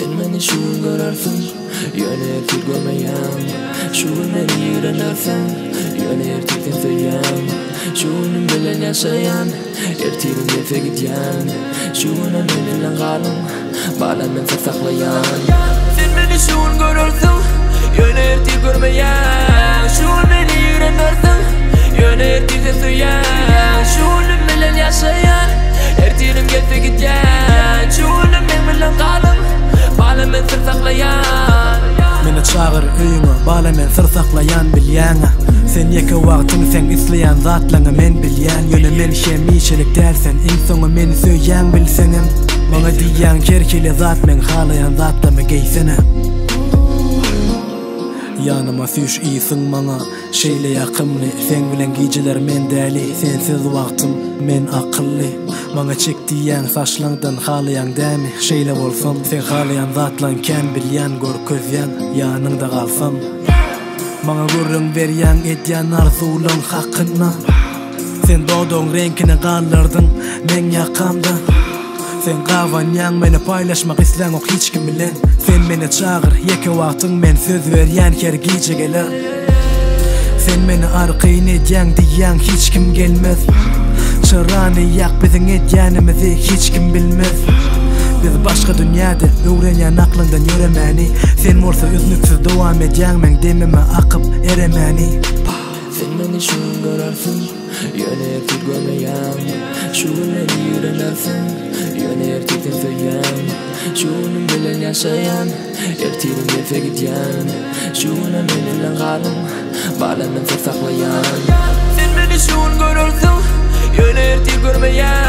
Din meni şul guralar söz, ýöne dil gümeyan, şul meni guralar söz, ýöne dil gümeyan, şul meni läni söýän, ädil tim meni gümeyan, şul meni läniň aralym, meni saçlaýan, din Balamen sır saklayan bilyana Sen yaka wagtyň isleyen zatlaňa men bilýän Ýöne men şemişelik dersen iň soňy meni söýýän bilseňem Maňa diýýän kerkeli zat men halayan zatlama geýsene Yanıma süş iyisin bana Şeyle yakımlı Sen bilen geceler men deli Sensiz vaktim men akıllı Bana çek diyen saçlandan halayan demi Şeyle olsam sen halayan zatlan ken bilyen Gör közyen yanında kalsam Mana gurrun beryan etjan arzulun haqqyna Sen dodon renkini qallardın men yaqamda Sen qavan yan meni paylaşmaq islan oq hiç kim bilen Sen meni çağır yeke vaqtın men söz veryan her gece gela Sen meni arqin etjan diyan hiç kim gelmez Çaranı yaq bizin hiç kim bilmez Biz başka dünyada öğrenen aklından yeremeni Sen morsa üzmüksüz devam edeceğin men dememe akıp eremeni Sen beni şun görersin Yöne yetir gömü yam Şun beni yürenersin Yöne yetirtin feyyan Şunun bilen yaşayan Yertirin yefe gidiyan Şunun bilen lan galim Bağlanın fersaklayan Sen beni şun görersin Yöne yetir gömü